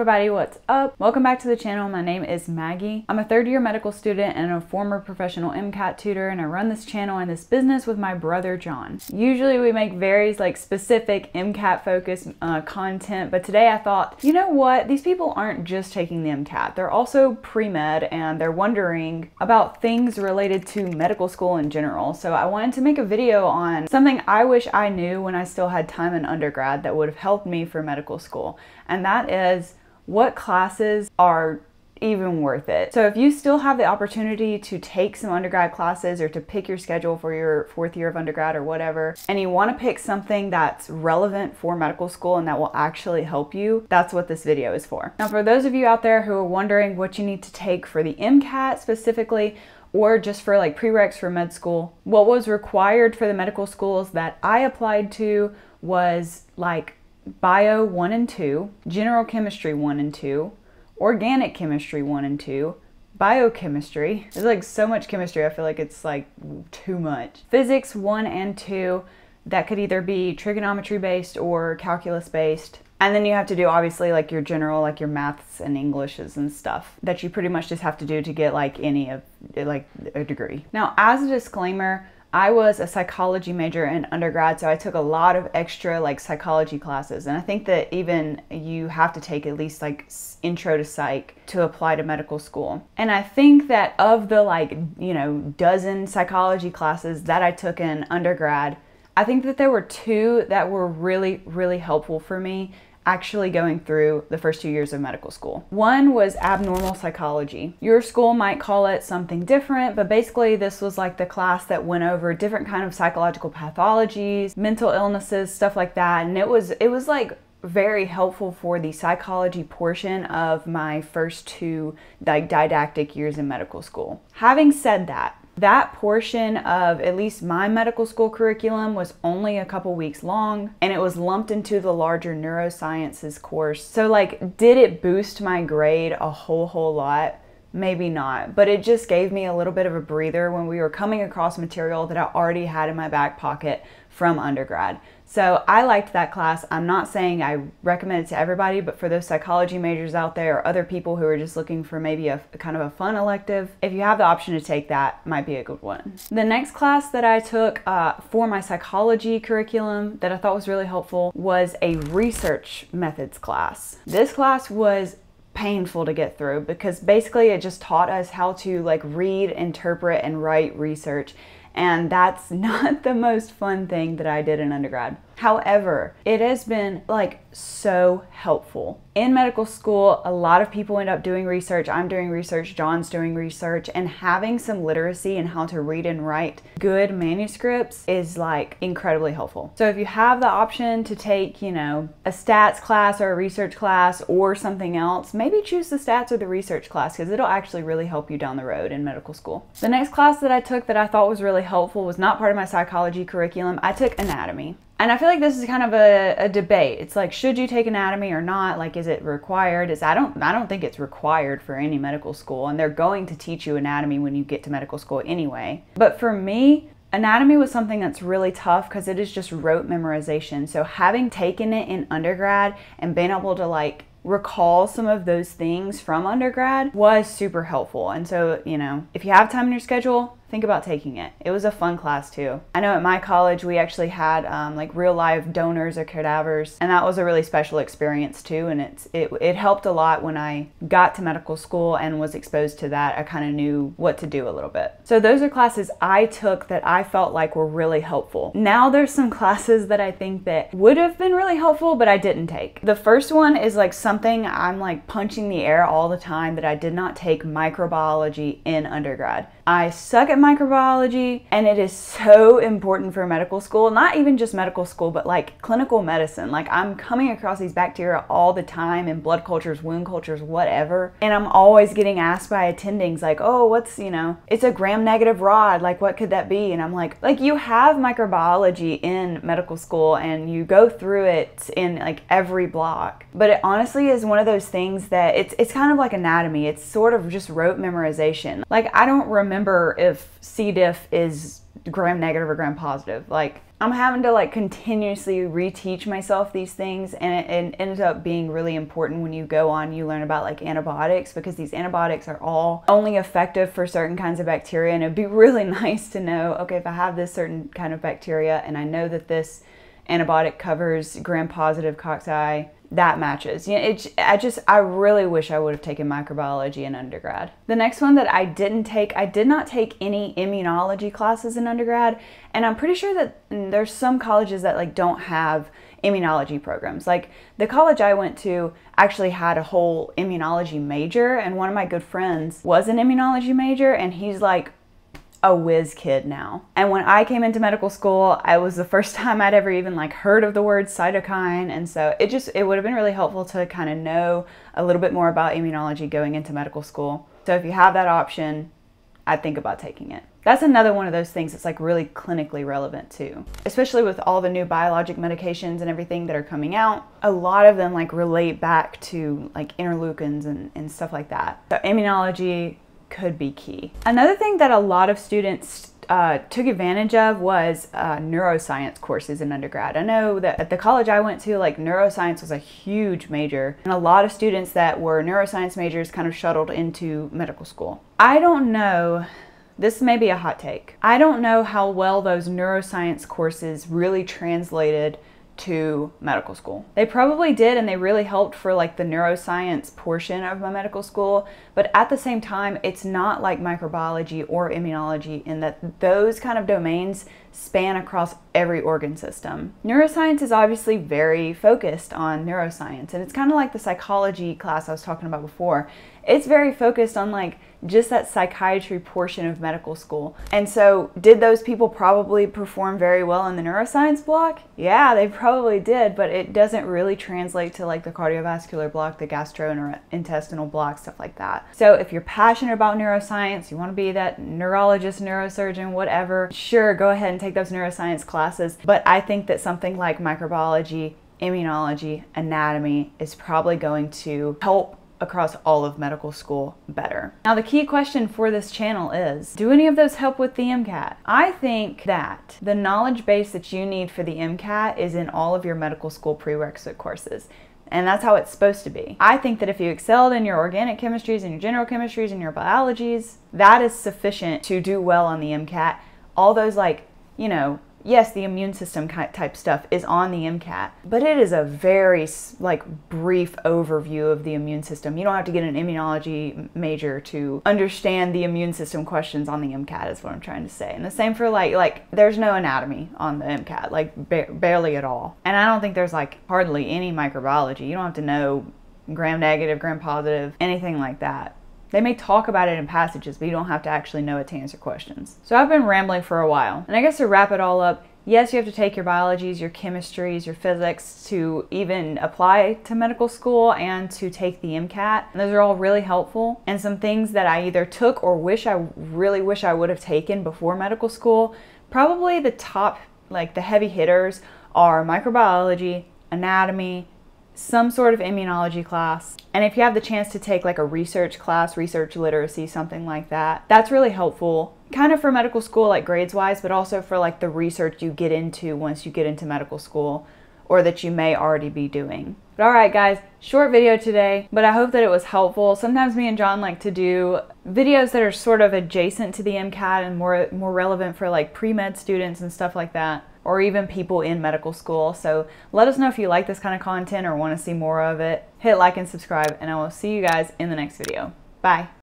everybody, what's up? Welcome back to the channel. My name is Maggie. I'm a third year medical student and a former professional MCAT tutor and I run this channel and this business with my brother John. Usually we make very like specific MCAT focused uh, content, but today I thought, you know what? These people aren't just taking the MCAT. They're also pre-med and they're wondering about things related to medical school in general. So I wanted to make a video on something I wish I knew when I still had time in undergrad that would have helped me for medical school. And that is what classes are even worth it. So if you still have the opportunity to take some undergrad classes or to pick your schedule for your fourth year of undergrad or whatever, and you want to pick something that's relevant for medical school and that will actually help you, that's what this video is for. Now for those of you out there who are wondering what you need to take for the MCAT specifically, or just for like prereqs for med school, what was required for the medical schools that I applied to was like Bio 1 and 2, General Chemistry 1 and 2, Organic Chemistry 1 and 2, Biochemistry. There's like so much chemistry, I feel like it's like too much. Physics 1 and 2, that could either be trigonometry based or calculus based. And then you have to do obviously like your general, like your maths and Englishes and stuff that you pretty much just have to do to get like any of like a degree. Now, as a disclaimer, I was a psychology major in undergrad, so I took a lot of extra like psychology classes. And I think that even you have to take at least like intro to psych to apply to medical school. And I think that of the like, you know, dozen psychology classes that I took in undergrad, I think that there were two that were really, really helpful for me actually going through the first two years of medical school. One was abnormal psychology. Your school might call it something different, but basically this was like the class that went over different kind of psychological pathologies, mental illnesses, stuff like that. And it was it was like very helpful for the psychology portion of my first two like didactic years in medical school. Having said that, that portion of at least my medical school curriculum was only a couple weeks long and it was lumped into the larger neurosciences course. So, like, did it boost my grade a whole, whole lot? Maybe not, but it just gave me a little bit of a breather when we were coming across material that I already had in my back pocket from undergrad. So I liked that class. I'm not saying I recommend it to everybody, but for those psychology majors out there or other people who are just looking for maybe a, kind of a fun elective, if you have the option to take that, might be a good one. The next class that I took uh, for my psychology curriculum that I thought was really helpful was a research methods class. This class was painful to get through because basically it just taught us how to like read, interpret, and write research and that's not the most fun thing that I did in undergrad. However, it has been like so helpful. In medical school, a lot of people end up doing research. I'm doing research, John's doing research, and having some literacy in how to read and write good manuscripts is like incredibly helpful. So if you have the option to take, you know, a stats class or a research class or something else, maybe choose the stats or the research class because it'll actually really help you down the road in medical school. The next class that I took that I thought was really helpful was not part of my psychology curriculum. I took anatomy. And I feel like this is kind of a, a, debate. It's like, should you take anatomy or not? Like, is it required? Is I don't I don't think it's required for any medical school, and they're going to teach you anatomy when you get to medical school anyway. But for me, anatomy was something that's really tough because it is just rote memorization. So having taken it in undergrad and being able to like recall some of those things from undergrad was super helpful. And so, you know, if you have time in your schedule, think about taking it. It was a fun class too. I know at my college we actually had um, like real live donors or cadavers, and that was a really special experience too. And it's it it helped a lot when I got to medical school and was exposed to that. I kind of knew what to do a little bit. So those are classes I took that I felt like were really helpful. Now there's some classes that I think that would have been really helpful, but I didn't take. The first one is like something I'm like punching the air all the time that I did not take microbiology in undergrad. I suck at microbiology and it is so important for medical school, not even just medical school, but like clinical medicine. Like I'm coming across these bacteria all the time in blood cultures, wound cultures, whatever. And I'm always getting asked by attendings like, "Oh, what's, you know, it's a gram negative rod. Like what could that be?" And I'm like, "Like you have microbiology in medical school and you go through it in like every block." But it honestly is one of those things that it's it's kind of like anatomy. It's sort of just rote memorization. Like I don't remember if C. diff is gram negative or gram positive. Like I'm having to like continuously reteach myself these things and it, it ends up being really important when you go on you learn about like antibiotics because these antibiotics are all only effective for certain kinds of bacteria and it'd be really nice to know okay if I have this certain kind of bacteria and I know that this antibiotic covers gram positive cocci that matches. You know, it, I just, I really wish I would have taken microbiology in undergrad. The next one that I didn't take, I did not take any immunology classes in undergrad, and I'm pretty sure that mm, there's some colleges that like don't have immunology programs. Like the college I went to actually had a whole immunology major, and one of my good friends was an immunology major, and he's like, a whiz kid now. And when I came into medical school, I was the first time I'd ever even like heard of the word cytokine. And so it just, it would have been really helpful to kind of know a little bit more about immunology going into medical school. So if you have that option, I'd think about taking it. That's another one of those things that's like really clinically relevant too. Especially with all the new biologic medications and everything that are coming out. A lot of them like relate back to like interleukins and, and stuff like that. So immunology, could be key. Another thing that a lot of students uh, took advantage of was uh, neuroscience courses in undergrad. I know that at the college I went to, like neuroscience was a huge major, and a lot of students that were neuroscience majors kind of shuttled into medical school. I don't know. This may be a hot take. I don't know how well those neuroscience courses really translated to medical school. They probably did and they really helped for like the neuroscience portion of my medical school, but at the same time, it's not like microbiology or immunology in that those kind of domains span across every organ system. Neuroscience is obviously very focused on neuroscience and it's kind of like the psychology class I was talking about before. It's very focused on like just that psychiatry portion of medical school. And so, did those people probably perform very well in the neuroscience block? Yeah, they probably did, but it doesn't really translate to like the cardiovascular block, the gastrointestinal block, stuff like that. So, if you're passionate about neuroscience, you want to be that neurologist, neurosurgeon, whatever, sure, go ahead and take those neuroscience classes. But I think that something like microbiology, immunology, anatomy is probably going to help across all of medical school better. Now the key question for this channel is, do any of those help with the MCAT? I think that the knowledge base that you need for the MCAT is in all of your medical school prerequisite courses. And that's how it's supposed to be. I think that if you excelled in your organic chemistries and your general chemistries and your biologies, that is sufficient to do well on the MCAT. All those like, you know, yes, the immune system type stuff is on the MCAT, but it is a very like brief overview of the immune system. You don't have to get an immunology major to understand the immune system questions on the MCAT is what I'm trying to say. And the same for like like there's no anatomy on the MCAT, like ba barely at all. And I don't think there's like hardly any microbiology. You don't have to know gram negative, gram positive, anything like that. They may talk about it in passages, but you don't have to actually know it to answer questions. So I've been rambling for a while. And I guess to wrap it all up, yes, you have to take your biologies, your chemistries, your physics to even apply to medical school and to take the MCAT. And those are all really helpful. And some things that I either took or wish I really wish I would have taken before medical school. Probably the top, like the heavy hitters are microbiology, anatomy, some sort of immunology class. And if you have the chance to take like a research class, research literacy, something like that, that's really helpful. Kind of for medical school, like grades wise, but also for like the research you get into once you get into medical school or that you may already be doing. But all right, guys, short video today, but I hope that it was helpful. Sometimes me and John like to do videos that are sort of adjacent to the MCAT and more more relevant for like pre-med students and stuff like that or even people in medical school. So let us know if you like this kind of content or want to see more of it. Hit like and subscribe, and I will see you guys in the next video. Bye.